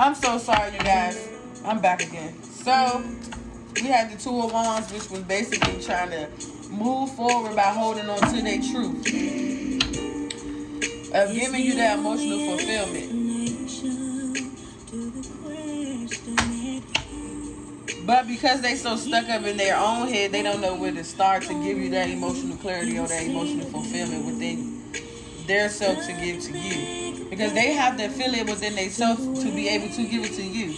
I'm so sorry, you guys. I'm back again. So we had the two of wands, which was basically trying to move forward by holding on to their truth of giving you that emotional fulfillment. But because they so stuck up in their own head, they don't know where to start to give you that emotional clarity or that emotional fulfillment within their self to give to you. Because they have to feel it within themselves to be able to give it to you.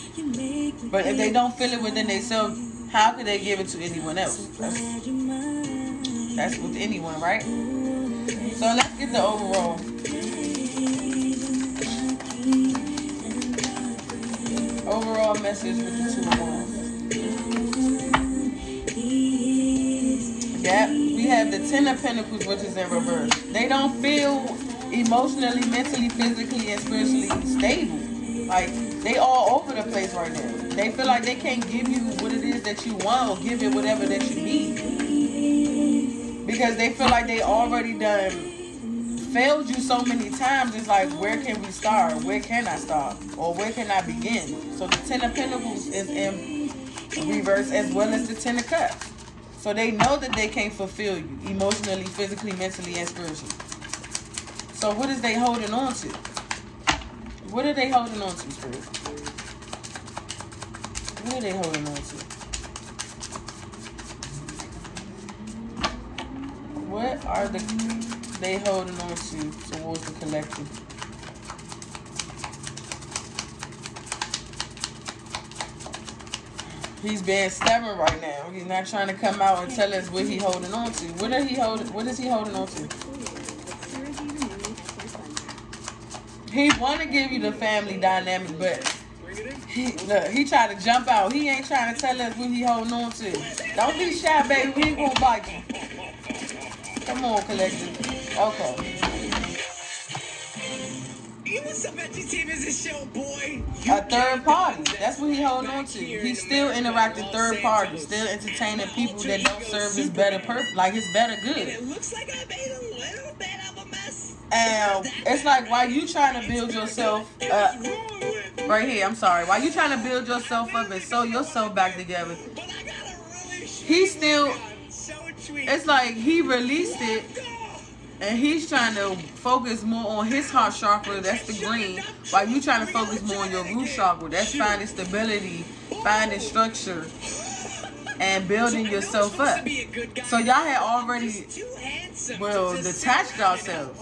But if they don't feel it within themselves, how could they give it to anyone else? That's, that's with anyone, right? So let's get the overall. Overall message with the two of wands. Yep, we have the Ten of Pentacles, which is in reverse. They don't feel emotionally, mentally, physically, and spiritually stable. Like, they all over the place right now. They feel like they can't give you what it is that you want or give it whatever that you need. Because they feel like they already done failed you so many times. It's like, where can we start? Where can I start? Or where can I begin? So the Ten of Pentacles is in reverse as well as the Ten of Cups. So they know that they can't fulfill you emotionally, physically, mentally, and spiritually. So what is they holding on to? What are they holding on to, Spirit? What are they holding on to? What are the they holding on to towards the collective? He's being stubborn right now. He's not trying to come out and tell us what he holding on to. What are he holding? What is he holding on to? He want to give you the family dynamic, but he look, he trying to jump out. He ain't trying to tell us what he holding on to. Don't be shy, baby. We ain't gonna bite you. Come on, collective. Okay. What's up, entertainers? It's show boy. You A third party. That's what he holding on to. He's still interacting third party, still entertaining people that don't serve his better purpose, like his better good. It looks like I made a And it's like why you trying to build yourself up right here. I'm sorry. Why you trying to build yourself up and sew yourself back together? He still. It's like he released it and he's trying to focus more on his heart chakra, that's the green, while you trying to focus more on your root chakra, that's finding stability, finding structure, and building yourself up. So y'all had already, well, detached yourselves.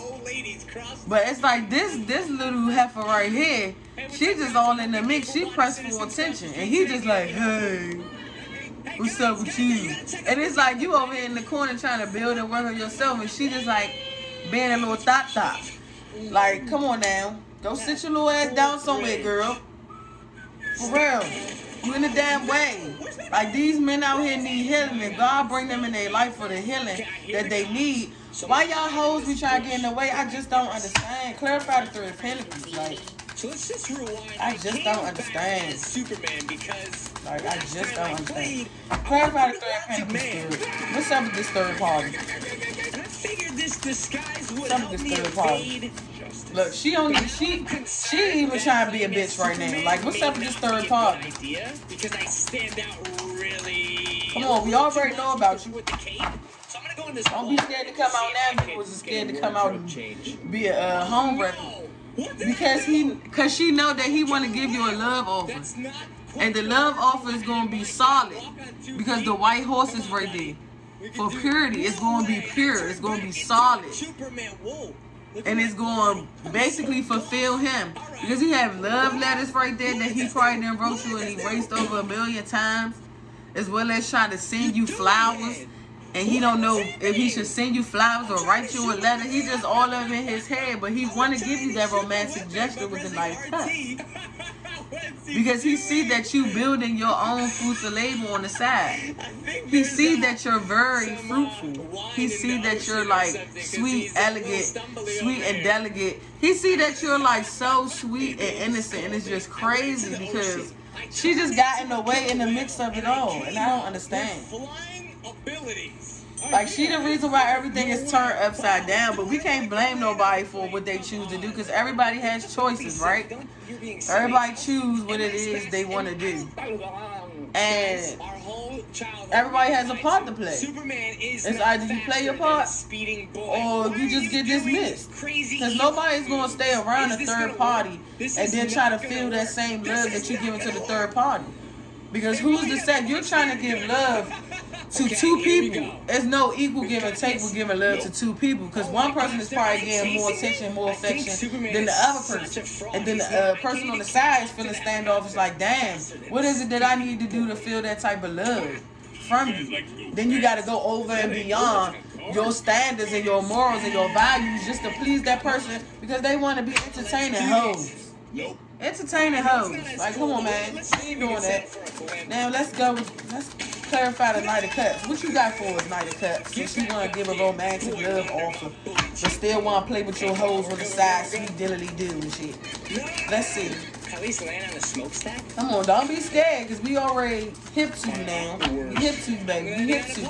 But it's like this this little heifer right here, she just all in the mix. She pressed for attention, and he just like, hey, what's up with you? And it's like you over here in the corner trying to build and work on yourself, and she just like being a little thot thot. Like, come on now, go sit your little ass down somewhere, girl. For real, you in the damn way. Like these men out here need healing, and God bring them in their life for the healing that they need. Why y'all hoes be trying to get in the way? I just don't understand. Clarify the three of pentacles, like. So let's just rewind. I just don't understand. Superman because Like, I just don't understand. Clarify the third pentacles. spirit. What's up with this third party? And I figured this disguise would Some help me this third party. evade justice. Look, she only she she even trying to be a bitch right now. Like, what's up with this third party? Idea because I stand out really. Come on, we already know about you. With the cape. So I'm gonna go in this Don't be scared to come out now. People was scared to come out and change. be a uh, home wrecker. Because he, cause she know that he want to give you a love offer, and the love offer is gonna be solid because the white horse is right there. For purity, it's gonna be pure. It's gonna be solid. And it's going to basically fulfill him because he have love letters right there that he probably done wrote you and he erased over a million times, as well as trying to send you flowers, and he don't know if he should send you flowers or write you a letter. He just all up in his head, but he want to give you that romantic gesture with a nice touch because he see that you building your own fruits of labor on the side. He see that you're very fruitful. He see that you're like sweet, elegant, sweet and delicate. He see that you're like so sweet and innocent, and it's just crazy because she just got in the way in the mix of it all, and I don't understand. Flying abilities. Like she the reason why everything is turned upside down, but we can't blame nobody for what they choose to do because everybody has choices, right? Everybody choose what it is they want to do. And everybody has a part to play. Superman is It's either you play your part or you just get dismissed. Because nobody's going to stay around a third party and then try to feel that same love that you're giving to the third party. Because who's the say you're trying to give love to Okay, two people? go. There's no equal give and take this. with giving love to two people. Because Oh one person gosh, is probably getting more attention, more affection than the other person. And then the uh, person on the side is feeling faster standoffish, like, damn, what is it that I need to do to feel that type of love from you? Then you got to go over and beyond your standards and your morals and your values just to please that person because they want to be entertaining hoes. Nope. Entertaining hoes. Like, come on, man. We ain't doing that. Now let's go. Let's clarify the knight of cups. What you got for us, knight of cups? Since you want to give a romantic love offer, but still want to play with your hoes on the side, sweet diddly do and shit. Let's see. At least land on the smokestack. Come on, don't be scared, cause we already hip to you now. We hip to you, baby. We hip to you.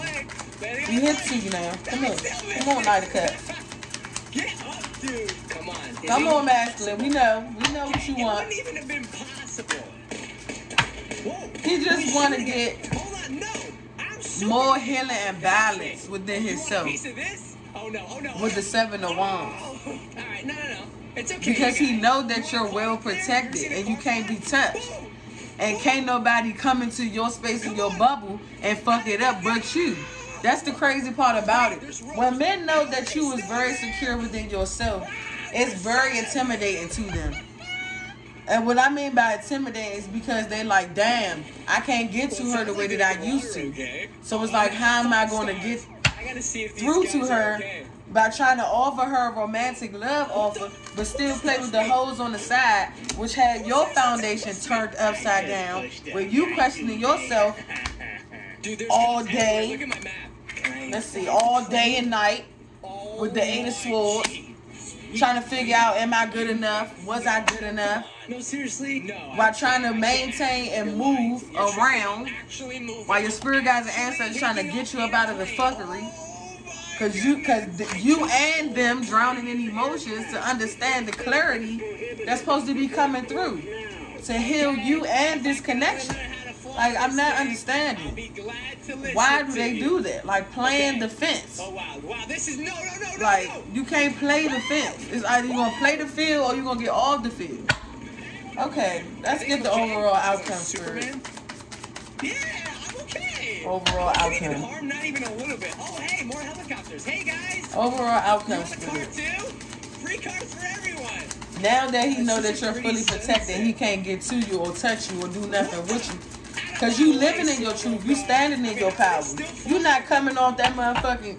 We hip to you now. Come on, come on, knight of cups. Get up, dude. Come on. Come on, masculine. We know. We know what you It want. wouldn't even have been possible. He just want to get Hold on, no. I'm more healing and balance within You want a himself piece of this? Oh no, oh no. with the seven of wands. Oh, all right, no, no, no. It's okay. Because he know that you're well protected and you can't be touched. And can't nobody come into your space and your bubble and fuck it up but you. That's the crazy part about it. When men know that you is very secure within yourself, it's very intimidating to them. And what I mean by intimidating is because they like, damn, I can't get to her the way that I used to. So it's like, how am I going to get through to her by trying to offer her a romantic love offer, but still play with the hoes on the side, which had your foundation turned upside down, where you questioning yourself, all day. Let's see, all day and night, with the Eight of Swords. Trying to figure out, am I good enough? Was I good enough? No, seriously, no. While trying to maintain and move around, while your spirit guides and ancestors trying to get you up out of the fuckery. Cause you, cause you and them drowning in emotions to understand the clarity that's supposed to be coming through to heal you and this connection. Like I'm not understanding be glad to listen why do they do that? Like playing defense. Oh wow, wow, this is no, no, no, no. Like you can't play the fence. It's either you gonna play the field or you're gonna get off the field. Okay, let's get the overall outcome. Superman? Yeah, I'm okay. Overall even outcome. harm, not even a little bit. Oh, hey, more helicopters. Hey guys, Overall outcome want car too? Free cars for everyone. Now that he know that you're fully protected, he can't get to you or touch you or do nothing with you. Cause you living in your truth, you standing in your power. you're not coming off that motherfucking.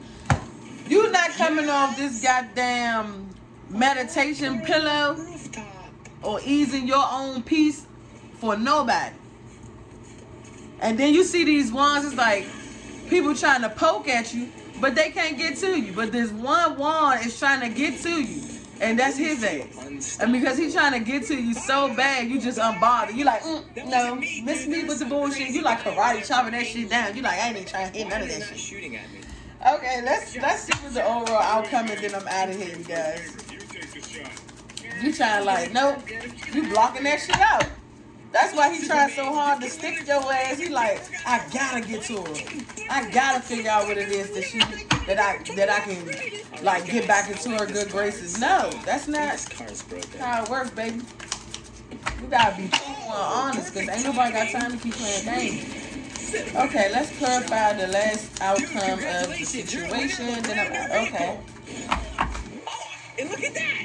you're not coming off this goddamn meditation pillow. Or easing your own peace for nobody. And then you see these ones, it's like people trying to poke at you, but they can't get to you. But this one wand is trying to get to you, and that's his ass. And because he's trying to get to you so bad, you just unbothered. You like, mm, no, miss me with the bullshit. You like karate chopping that shit down. You like, I ain't even trying to hit none of that shit. shooting at me. Okay, let's let's see what the overall outcome and then I'm out of here, you guys. You trying like, nope, you blocking that shit out. That's why he trying so hard to stick your ass. He like, I gotta get to her. I gotta figure out what it is that she that I that I can like get back into her good graces. No, that's not how it works, baby. You gotta be truthful and honest, cause ain't nobody got time to keep playing games. Okay, let's clarify the last outcome of the situation. Then I'm okay. And look at that.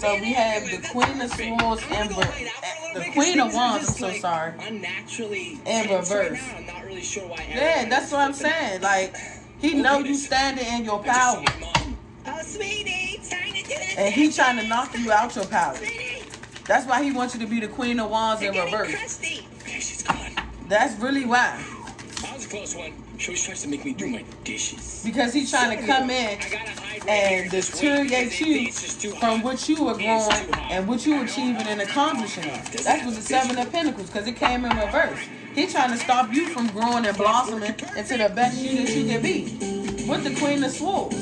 It happens to So we have the Queen of. Swords and go Ver- play it out for a little the Queen of Wands, I'm so sorry. Unnaturally right reverse. now. I'm not really sure why. Yeah, that's what I'm saying. Like he know you standing in your power, I just saw your. Oh, sweetie, time to do this. and he trying to knock you out your power. Sweetie, That's why he wants you to be the Queen of Wands in reverse. Okay, she's gone. That's really why. That was a close one. She always tries to make me do my dishes. because he's trying to come in And deteriorate you from what you were growing and what you achieving and accomplishing. That's what the Seven of Pentacles, because it came in reverse. He's trying to stop you from growing and blossoming into the best you that you can be. With the Queen of Swords.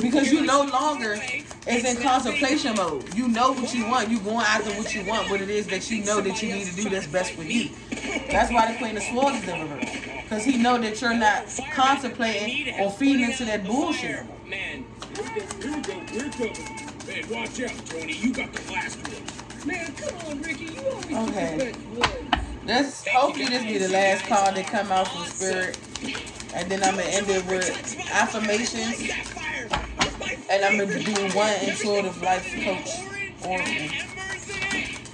Because you no longer is in contemplation mode. You know what you want. You going after what you want, what it is that you know that you need to do that's best for you. That's why the Queen of Swords is in reverse. Because he know that you're not contemplating or feeding into that bullshit. Man, Here we go, coming. Man, watch out, Tony. You got the last one. Man, come on, Ricky. You always Okay. get the best one. This hopefully this be the last call that come out from Spirit. And then I'm gonna end it with affirmations. And I'm gonna do one intuitive life coach oracle.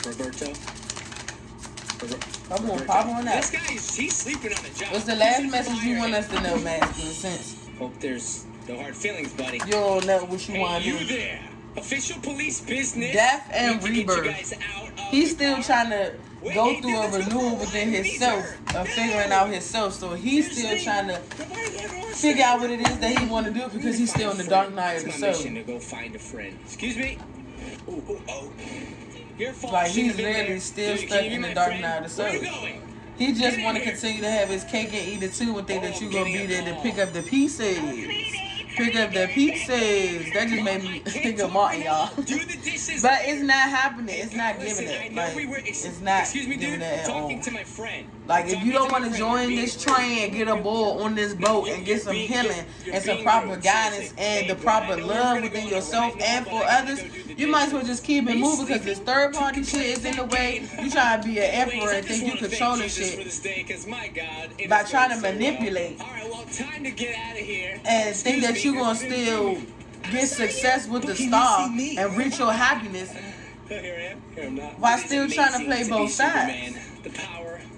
Roberto. Come on, pop on that. This guy is he's sleeping on the job. What's the last message you want us to know, masculine? Since Hope there's no hard feelings, buddy. you don't know what you Hey, want you there. Official police business. Death and Need to get you rebirth. guys out of He's still car. trying to go through a renewal within himself, of figuring out himself. So he's still trying to figure out what it is that he want to do because he's still in the dark night of the my soul. to go find a friend. Excuse me. Ooh, ooh, oh. Like, he's literally still stuck in the dark night of the soul. He just want to continue to have his cake and eat it too and think that oh, you gonna be there to pick up the pieces. Pick up the pieces. That just made me think of Martin, y'all. Do the dishes. But it's not happening. It's not giving it. Like we were. ex- it's not Excuse me, giving dude. it at talking all. to my friend. Like if you don't want to join this train and get aboard on this boat and get some healing and some proper guidance and the proper love within yourself and for others, you might as well just keep it moving because this third party shit is in the way. You try to be an emperor and think you control controlling shit by trying to manipulate All right, well, time to get out of here. and think that you're gonna still get success with the star and reach your happiness. Here I am. Here I'm not. While still trying to play both sides.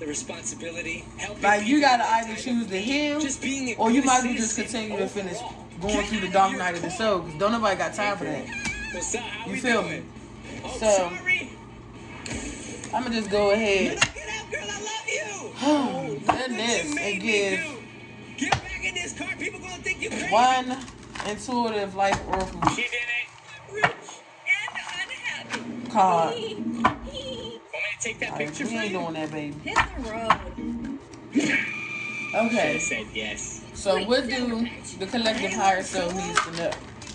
Superman. The responsibility, helping Like you gotta either choose to heal Just being or you might as well just citizen continue to finish overall. going through the dark night of the soul because don't nobody got time for that. What's up? How You we feel doing? me? Oh, So- sorry. I'm gonna just go ahead. Get out, girl. I love you. Oh, goodness, you it gives. Get back in this car. People gonna think you crazy. one intuitive life oracle She did it. rich and unhappy. card. Take that Alright, picture we ain't doing that, baby. Hit the road. I Okay, said yes. so what do the collective higher self needs to know?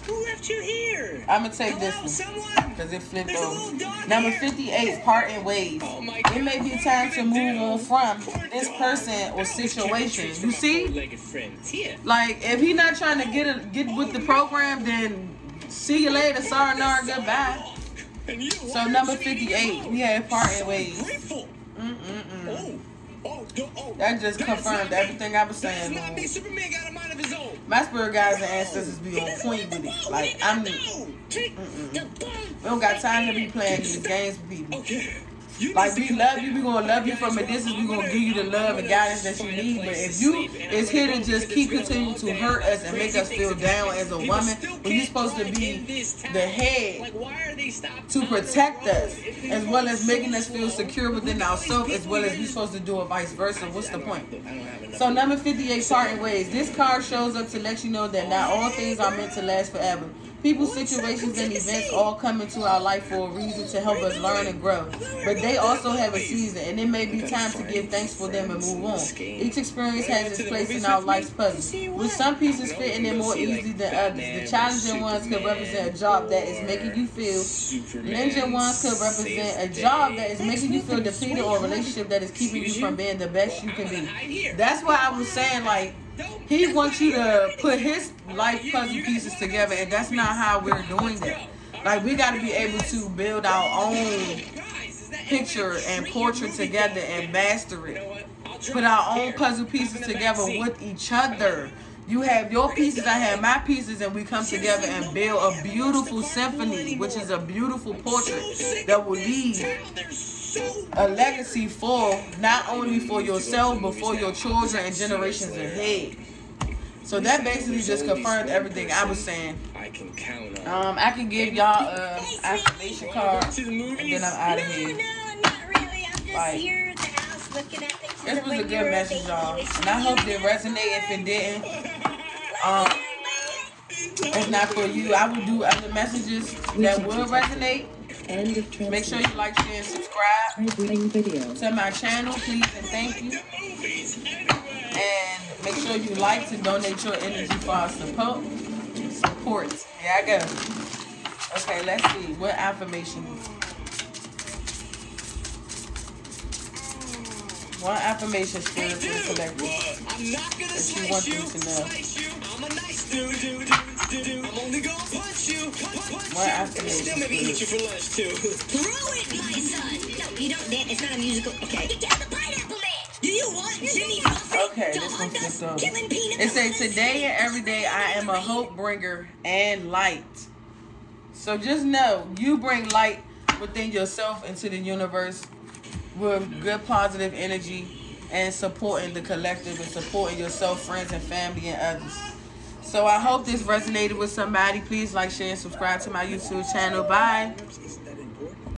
Who left you here? I'm gonna take Hello, this one because it flipped over. dog Number here. 58, parting ways. Oh my It may be time to move on from this person or situation. You see? Legged friends. Here. Like if he not trying to get a, get with the oh. program, then see you later. Sayonara, goodbye. So number 58, we have parting ways. Mm-mm-mm. Oh, oh, oh. That just confirmed everything I was saying. not me. man. Superman got a mind of his own. My spirit guides and ancestors be on point with it. Like I'm, we don't got time to be playing these games with people. Okay. Like we love you, we gonna love you from a distance. We gonna give you the love and guidance that you need. But if you sleep, and I'm is here to just keep continuing to hurt us and make us feel down as a woman, when you're supposed to be in this town. the head Like, why are they to protect us, as well as making us feel secure within look at all these ourselves, as well as here. we supposed to do it vice versa. What's the point? have- I don't have enough So number 58, parting ways. This card shows up to let you know that not all things are meant to last forever. People, situations, and events all come into our life for a reason to help us learn and grow. But they also have a season, and it may be time to give thanks for them and move on. Each experience has its place in our life's puzzle, with some pieces fitting in more easily than others. The challenging ones could represent a job that is making you feel Ninja ones could represent a job that is making you feel depleted or a relationship that is keeping you from being the best you can be. That's why I was saying like he wants you to put his life puzzle pieces together and that's not how we're doing that. Like we gotta be able to build our own picture and portrait together and master it. Put our own puzzle pieces together with each other. You have your pieces, I have my pieces, and we come together and build a beautiful symphony, which is a beautiful portrait that will leave a legacy for not only for yourself but for your children and generations ahead. So that basically just confirmed everything I was saying. I can count on. Um, I can give y'all a affirmation card, and then I'm out of No, here. no, not really. I'm just Like- here at the house looking at things. This was a good message, y'all. And I hope it resonate. If it didn't, um, it's not for you. I will do other messages that will resonate. End of transmission. Make sure you like, share, and subscribe video. to my channel, please and thank you. And make sure you like to donate your energy for our support. Support. Here I go. Okay, let's see. What affirmation? What affirmation spirit for the collective? I'm not gonna That you want you, them to know. Slice you. I'm a nice dude, dude, dude, dude, dude. I'm only gonna punch you, punch, punch What you, and still maybe eat you for lunch too. Throw it, my son. No, you don't dance. It's not a musical. Okay. Get the pineapple man. Do you want Jimmy Buffett Okay, this hunt one's just over. killing peanut It says today and every day I am a hope bringer and light. So just know you bring light within yourself into the universe with good positive energy and supporting the collective and supporting yourself, friends and family and others. So I hope this resonated with somebody. Please like, share, and subscribe to my YouTube channel. Bye.